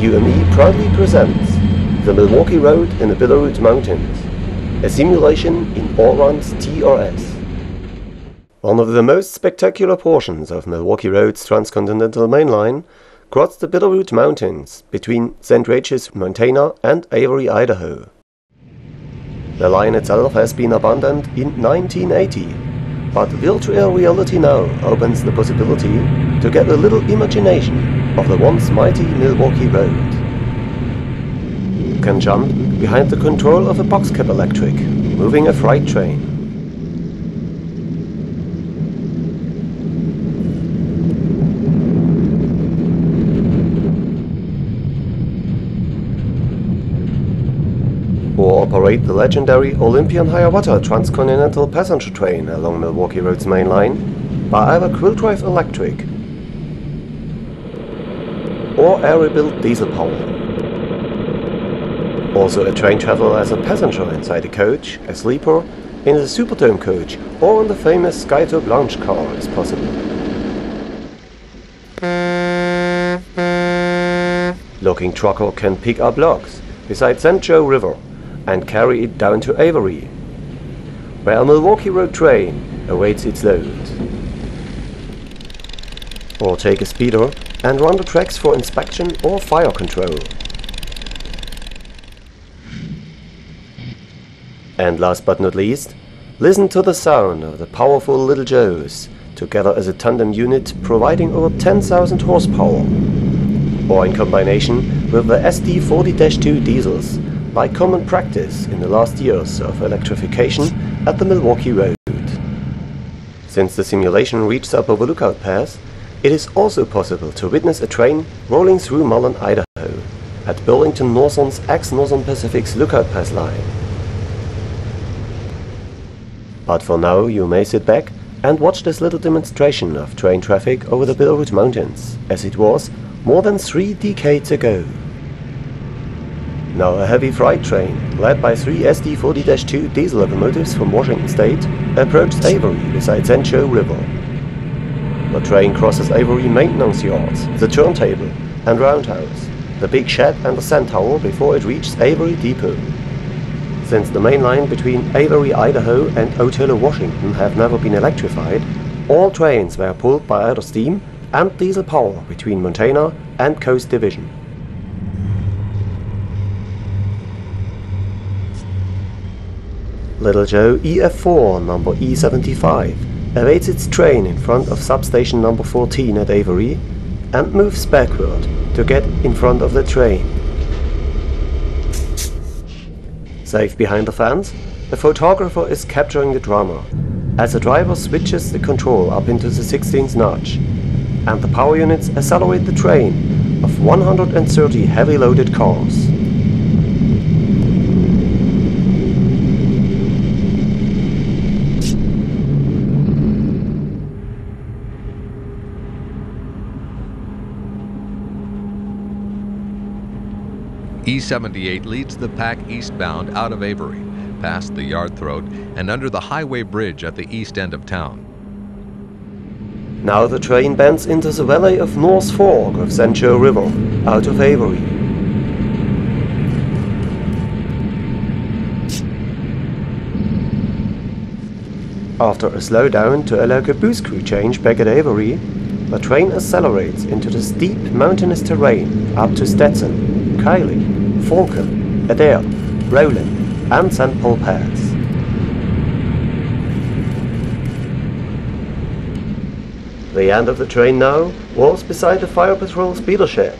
UME proudly presents the Milwaukee Road in the Bitterroot Mountains, a simulation in Auran's TRS. One of the most spectacular portions of Milwaukee Road's transcontinental main line crossed the Bitterroot Mountains between St. Regis, Montana and Avery, Idaho. The line itself has been abandoned in 1980, but virtual reality now opens the possibility to get a little imagination of the once mighty Milwaukee Road. You can jump behind the control of a boxcab electric, moving a freight train. or operate the legendary Olympian Hiawatha transcontinental passenger train along Milwaukee Road's main line by either quill-drive electric or Erie-built diesel power. Also a train travel as a passenger inside a coach, a sleeper, in a Superdome coach or in the famous Skytop lounge car is possible. Logging trucker can pick up logs beside St. Joe River and carry it down to Avery, where a Milwaukee Road train awaits its load. Or take a speeder and run the tracks for inspection or fire control. And last but not least, listen to the sound of the powerful Little Joes together as a tandem unit providing over 10,000 horsepower, or in combination with the SD40-2 diesels by common practice in the last years of electrification at the Milwaukee Road. Since the simulation reaches up over Lookout Pass, it is also possible to witness a train rolling through Mullan, Idaho, at Burlington Northern's ex-Northern Pacific's Lookout Pass line. But for now you may sit back and watch this little demonstration of train traffic over the Bitterroot Mountains, as it was more than three decades ago. Now a heavy freight train, led by three SD40-2 diesel locomotives from Washington State, approached Avery beside. Joe River. The train crosses Avery maintenance yards, the turntable and roundhouse, the big shed and the sand tower before it reaches Avery Depot. Since the main line between Avery, Idaho and Othello, Washington have never been electrified, all trains were pulled by either steam and diesel power between Montana and Coast Division. Little Joe EF4 number E75 awaits its train in front of substation number 14 at Avery and moves backward to get in front of the train. Safe behind the fence, the photographer is capturing the drama as the driver switches the control up into the 16th notch and the power units accelerate the train of 130 heavy loaded cars. E78 leads the pack eastbound out of Avery, past the yard throat, and under the highway bridge at the east end of town. Now the train bends into the valley of North Fork of St. River, out of Avery. After a slowdown to allow caboose crew change back at Avery, the train accelerates into the steep mountainous terrain up to Stetson, Kylie, Falcon, Adair, Roland, and St. Paul Pass. The end of the train now was beside the Fire Patrol speeder shed,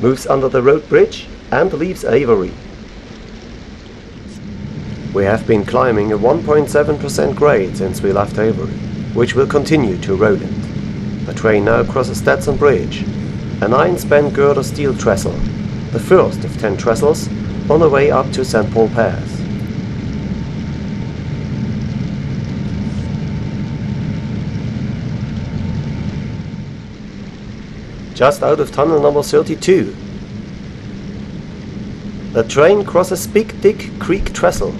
moves under the road bridge, and leaves Avery. We have been climbing a 1.7% grade since we left Avery, which will continue to Roland. The train now crosses Stetson Bridge, a 9-span girder steel trestle, the first of 10 trestles on the way up to St. Paul Pass. Just out of tunnel number 32. The train crosses Big Dick Creek Trestle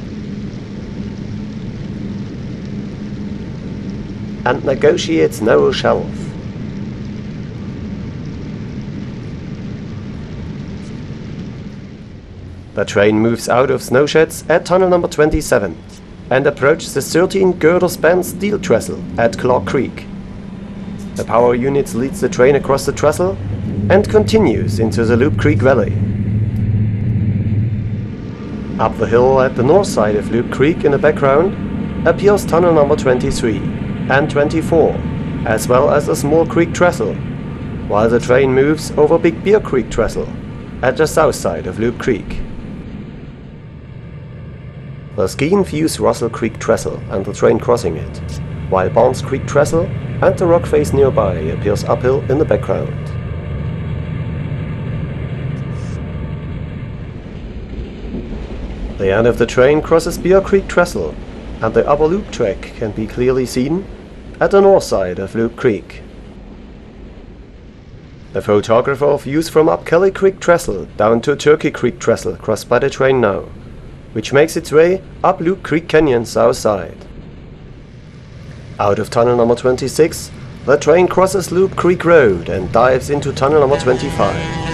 and negotiates narrow shelf. The train moves out of snowsheds at tunnel number 27 and approaches the 13 girder span steel trestle at Clark Creek. The power unit leads the train across the trestle and continues into the Loop Creek Valley. Up the hill at the north side of Loop Creek in the background appears tunnel number 23 and 24, as well as a small creek trestle, while the train moves over Big Bear Creek trestle at the south side of Loop Creek. The Skene views Russell Creek trestle and the train crossing it, while Barnes Creek trestle and the rock face nearby appears uphill in the background. The end of the train crosses Bear Creek Trestle, and the upper loop track can be clearly seen at the north side of Loop Creek. The photographer views from up Kelly Creek Trestle down to Turkey Creek Trestle crossed by the train now, which makes its way up Loop Creek Canyon south side. Out of tunnel number 26, the train crosses Loop Creek Road and dives into tunnel number 25.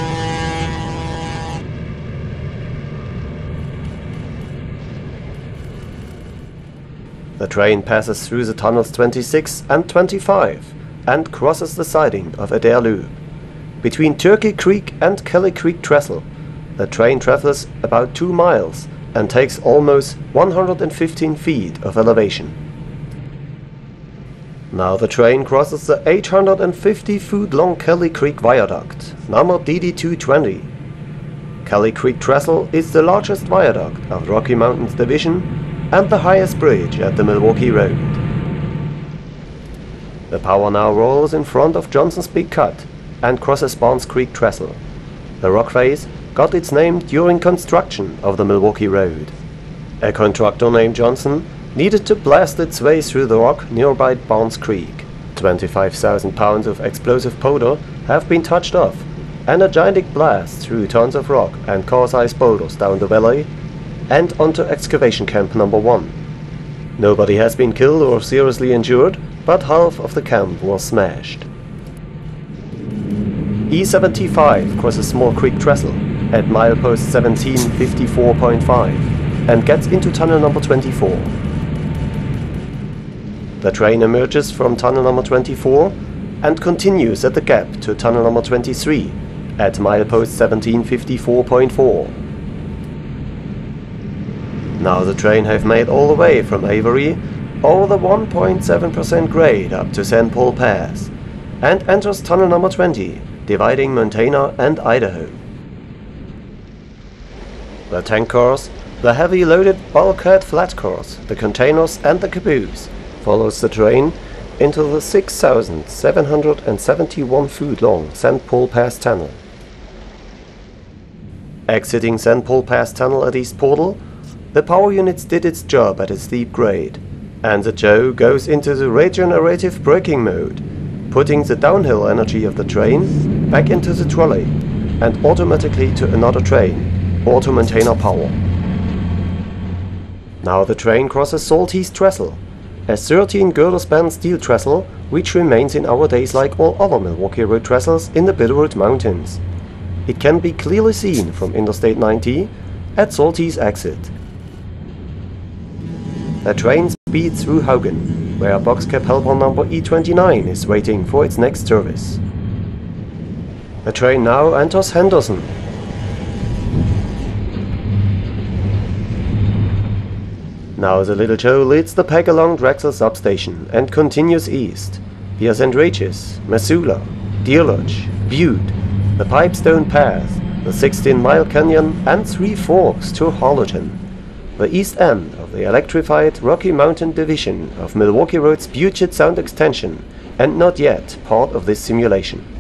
The train passes through the tunnels 26 and 25 and crosses the siding of Adair Loop. Between Turkey Creek and Kelly Creek Trestle, the train travels about 2 miles and takes almost 115 feet of elevation. Now the train crosses the 850 foot long Kelly Creek Viaduct, number DD220. Kelly Creek Trestle is the largest viaduct of Rocky Mountains Division and the highest bridge at the Milwaukee Road. The power now rolls in front of Johnson's Big Cut and crosses Barnes Creek Trestle. The rock face got its name during construction of the Milwaukee Road. A contractor named Johnson needed to blast its way through the rock nearby Barnes Creek. 25,000 pounds of explosive powder have been touched off, and a gigantic blast threw tons of rock and car-sized boulders down the valley and onto excavation camp number 1. Nobody has been killed or seriously injured, but half of the camp was smashed. E75 crosses Small Creek Trestle at milepost 1754.5 and gets into tunnel number 24. The train emerges from tunnel number 24 and continues at the gap to tunnel number 23 at milepost 1754.4. Now the train have made all the way from Avery over the 1.7% grade up to St. Paul Pass and enters tunnel number 20, dividing Montana and Idaho. The tank cars, the heavy loaded bulkhead flat cars, the containers and the caboose follows the train into the 6,771 foot long St. Paul Pass Tunnel. Exiting St. Paul Pass Tunnel at East Portal, the power units did its job at a steep grade, and the Joe goes into the regenerative braking mode, putting the downhill energy of the train back into the trolley and automatically to another train, or to maintain our power. Now the train crosses Saltese Trestle, a 13 girder span steel trestle which remains in our days like all other Milwaukee Road trestles in the Bitterroot Mountains. It can be clearly seen from Interstate 90 at Saltese exit. The train speeds through Haugan, where boxcab helper number E29 is waiting for its next service. The train now enters Henderson. Now the Little Joe leads the pack along Drexel substation and continues east, via St. Regis, Missoula, Deer Lodge, Butte, the Pipestone Pass, the 16-mile canyon and Three Forks to Harlowton the east end of the electrified Rocky Mountain Division of Milwaukee Road's Puget Sound extension, and not yet part of this simulation.